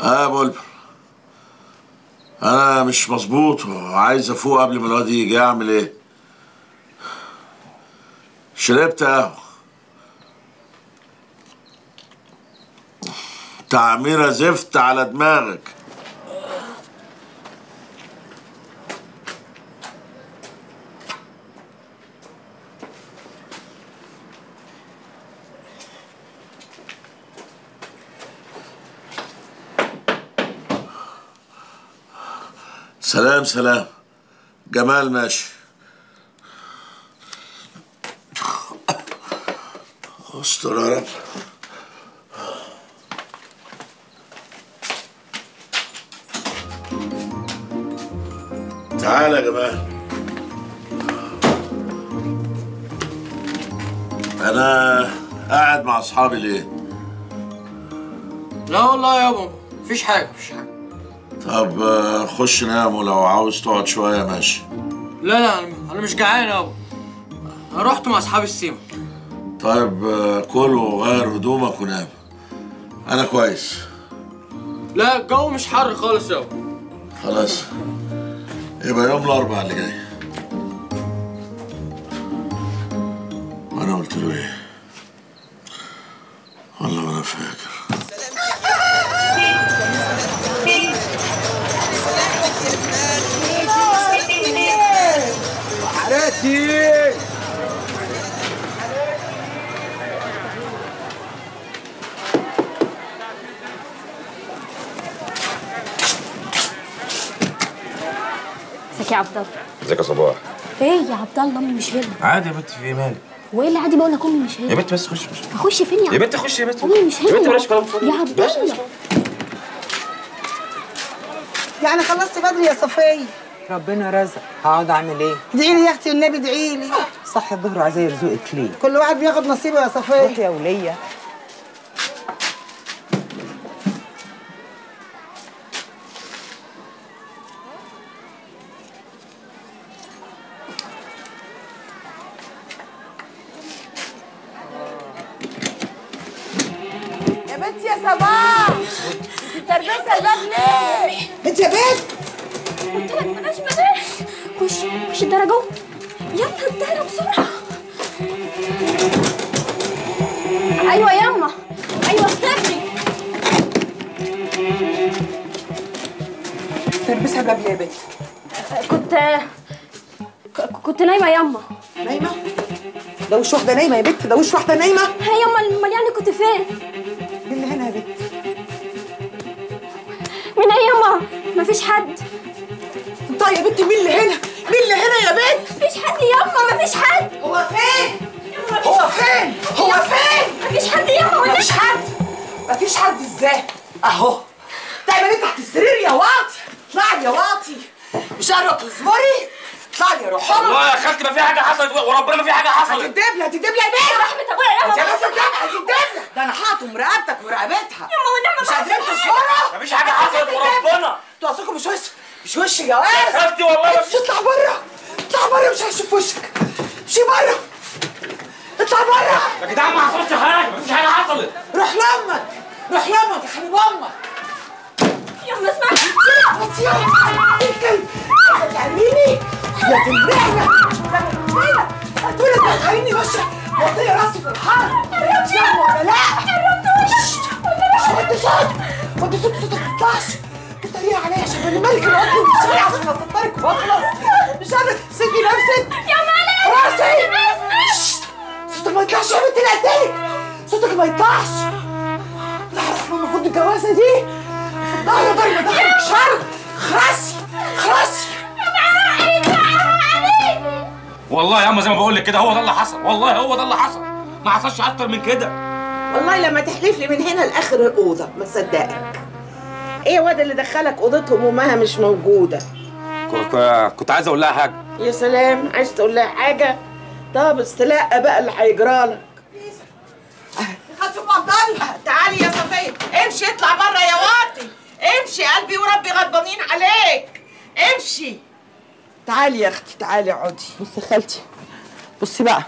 آه بلبل أنا مش مظبوط وعايز أفوق قبل ما الواد يجي أعمل إيه؟ شربت قهوة. تعميرة زفت على دماغك. سلام سلام. جمال ماشي. استر يا رب. تعال يا جمال. أنا قاعد مع أصحابي ليه؟ لا والله يابا مفيش حاجة مفيش حاجة. طب آه، خش نام ولو عاوز تقعد شوية ماشي. لا لا أنا مش جعان يابا أنا رحت مع اصحابي السيما. طيب آه، كل وغير هدومك ونام. أنا كويس. لا الجو مش حر خالص يابا خلاص. يبقى يوم الأربعاء اللي جاي. وأنا قلت له إيه؟ والله ما أنا فاكر. ازيك يا عبد الله؟ ازيك يا صباح؟ إيه يا عبد الله امي مش هنا. عادي يا بنت في إيه مالك وإيه اللي عادي بقول لك أمي مش يا هنا بنت بس خش خش أخش فين يا يا بنت خش يا بنت أمي مش هنا يا بنت يا بلاش كلام فاضي؟ يا عبد الله. يعني خلصت بدري يا صفية ربنا رزق. هقعد أعمل إيه؟ ادعي لي يا أختي والنبي ادعي لي صح الظهر عايزه يرزقك ليه؟ كل واحد بياخد نصيبه يا صفية روح يا ولية. يا بنت يا صباح. انت تربسها الباب ليه؟ انت يا بنت. بلاش خش خش الدرجة اهو. يلا الدرجة بسرعة أيوه ياما أيوه استني تربسها الباب ليه يا بنت؟ كنت كنت نايمة ياما نايمة؟ ده وش واحدة نايمة يا بنت ده وش واحدة نايمة؟ هي ياما امال يعني كنت فين؟ اللي هنا يا بنت؟ مين إيه ياما؟ مفيش حد طيب يا بنت مين اللي هنا؟ مين اللي هنا يا بنت؟ مفيش حد ياما مفيش حد. هو فين؟ هو فين؟ هو فين؟ مفيش حد ياما مفيش حد. مفيش حد إزاي؟ أهو. تعمل إيه تحت السرير يا واطي؟ اطلعي يا واطي. مش قادرة تصبري؟ اطلعي يا روح والله يا خالتي ما في حاجة حصلت. وربنا ما في حاجة حصلت. هتدبلي هتدبلي يا بنت. رحمة ابويا يا بس هتدبلي هتدبلي ده أنا حاطم رقبتك ورقبتها. ياما والنعمة مش ما قادرين تصبروا؟ ما فيش حاجة حصلت وربنا. أنتوا أصلكم مش وش مش وش يا واد يا خالتي والله مش اطلع بره اطلع بره مش هشوف وشك امشي بره اطلع بره يا جدعان ما حصلش حاجة ما فيش حاجة حصلت روح لامك روح لامك يا حبيب أمك ياما اسمعي يا الكلب تعمليني يا تنبعنا هتقولي تدخليني وشك وطي راسي في الحر شرب ولا لا؟ ششت. مش وطي صوت وطي صوت صوتك ما يطلعش عليا عشان أنا ملك في الشارع عشان اصدرك واخلص مش قادره تمسكي نفسك. يا مالك راسي. صوتك ما يطلعش يا بنت اللي قدامك صوتك ما يطلعش. لا رحمة المفروض الجوازة دي ظهر ضربة ظهرك شر خرسي خرسي والله يا اما زي ما بقول لك كده هو ده اللي حصل. والله هو ده اللي حصل. ما حصلش أكتر من كده. والله لما تحلف لي من هنا لآخر الأوضة ما صدقك. إيه يا واد اللي دخلك اوضتهم وامها مش موجودة؟ كنت عايز أقول لها حاجة. يا سلام عايز تقول لها حاجة؟ طب استلقى بقى اللي هيجرالك هتشوف عبد الله تعالي يا صفية. امشي اطلع بره يا واطي. امشي قلبي وربي غضبانين عليك. امشي. تعالي يا أختي تعالي اقعدي. بصي يا خالتي بصي بقى.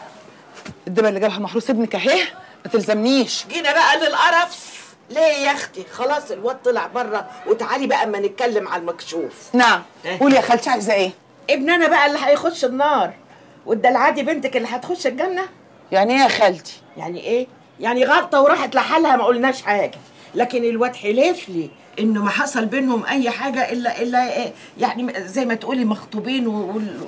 الدبل اللي جابها محروس ابنك اهي ما تلزمنيش. جينا بقى للقرف. ليه يا أختي؟ خلاص الواد طلع بره وتعالي بقى أما نتكلم على المكشوف. نعم. إيه؟ قولي يا خالتي عايزة إيه؟ ابن أنا بقى اللي هيخش النار. والدلعادي بنتك اللي هتخش الجنة؟ يعني إيه يا خالتي؟ يعني إيه؟ يعني غلطة وراحت لحالها ما قلناش حاجة. لكن الواد حلف لي إنه ما حصل بينهم أي حاجة الا إلا إيه؟ يعني زي ما تقولي مخطوبين و... وال-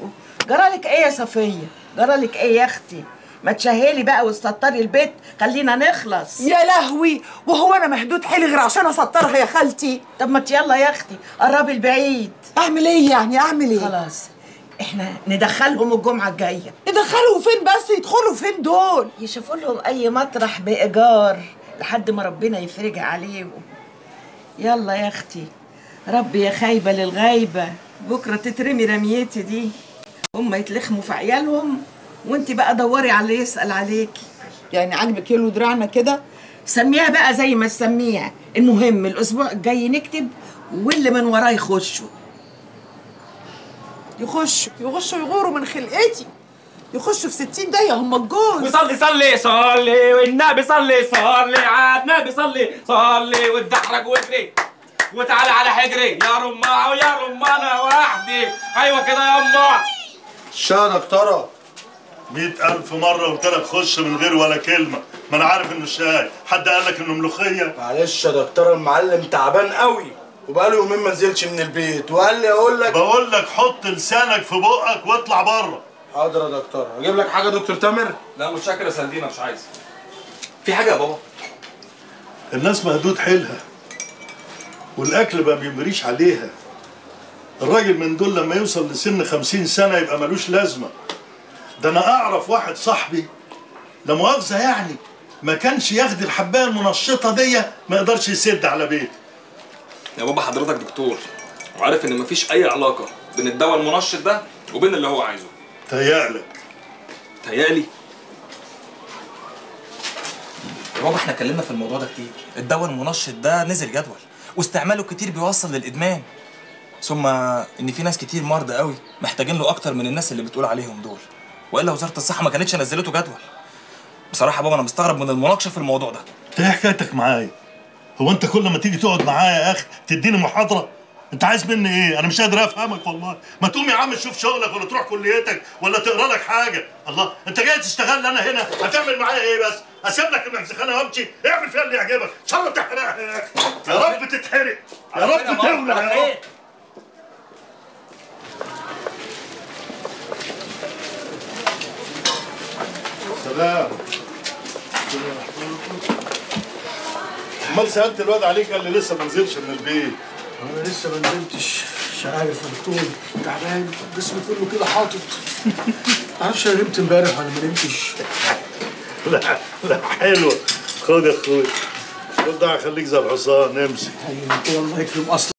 جرالك إيه يا صفية؟ جرالك إيه يا أختي؟ ما تشهلي بقى واستطري البيت خلينا نخلص. يا لهوي وهو أنا مهدود حيلي غير عشان أسطرها يا خالتي؟ طب ما يلا يا أختي قربي البعيد. أعمل إيه يعني؟ أعمل إيه؟ خلاص إحنا ندخلهم الجمعة الجاية. يدخلوا فين بس؟ يدخلوا فين دول؟ يشوفوا لهم أي مطرح بإيجار لحد ما ربنا يفرجها عليهم. يلا يا أختي ربي يا خايبة للغايبة. بكرة تترمي رميتي دي. هم يتلخموا في عيالهم. وانت بقى دوري على اللي يسأل عليكي. يعني عاجبك يلو دراعنا كده؟ سميها بقى زي ما تسميها. المهم الأسبوع الجاي نكتب واللي من وراه يخشوا. يخشوا يخشوا يغوروا من خلقتي. يخشوا في ستين دقيقة هم الجوز. وصلي صلي صلي والنبي صلي صلي على النبي صلي صلي واتدحرج واجري وتعالى على حجري. يا رماعة ويا رمانة وحدي. أيوه كده يا أمة. الشهر دكتورة مئة ألف مرة قلت لك خش من غير ولا كلمة. ما أنا عارف إنه شاي. حد قال لك إنه ملوخية؟ معلش يا دكتور المعلم تعبان قوي. وبقاله يومين ما نزلش من البيت. وقال لي أقول لك بقول لك حط لسانك في بقك واطلع بره. حاضر يا دكتور. أجيب لك حاجة يا دكتور تامر؟ لا مش شاكر يا سندينا مش عايز. في حاجة يا بابا؟ الناس مهدود حيلها. والأكل ما بيمريش عليها. الراجل من دول لما يوصل لسن خمسين سنة يبقى ملوش لازمة. ده أنا أعرف واحد صاحبي لا مؤاخذة يعني ما كانش ياخد الحباية المنشطة دي ما يقدرش يسد على بيت. يا بابا حضرتك دكتور وعارف إن مفيش أي علاقة بين الدواء المنشط ده وبين اللي هو عايزه. تهيألك. تهيألي. يا بابا إحنا اتكلمنا في الموضوع ده كتير. الدواء المنشط ده نزل جدول واستعماله كتير بيوصل للإدمان. ثم إن في ناس كتير مرضى قوي محتاجين له أكتر من الناس اللي بتقول عليهم دول. وإلا وزارة الصحة ما كانتش نزلته جدول. بصراحة يا بابا أنا مستغرب من المناقشة في الموضوع ده. انت إيه حكايتك معايا؟ هو أنت كل ما تيجي تقعد معايا يا أخي تديني محاضرة؟ أنت عايز مني إيه؟ أنا مش قادر أفهمك والله، ما تقوم يا عم تشوف شغلك ولا تروح كليتك ولا تقرأ لك حاجة، الله أنت جاي تشتغل أنا هنا؟ هتعمل معايا إيه بس؟ أسيب لك المكسخانه وامشي اعمل فيها اللي يعجبك، ان شاء الله تحرقها يا رب تتحرق، يا رب تولع يا رب سلام امال سألت الواد عليك قال لي لسه ما نزلش من البيت. أنا لسه ما نزلتش. مش عارف دكتور تعبان. جسمي كله كده حاطط. معرفش أنا نمت امبارح ولا ما نمتش. لا لا حلوة. خد يا أخوي. خد ده خليك زي الحصان. امسك أيوه كده الله يكرم أصلا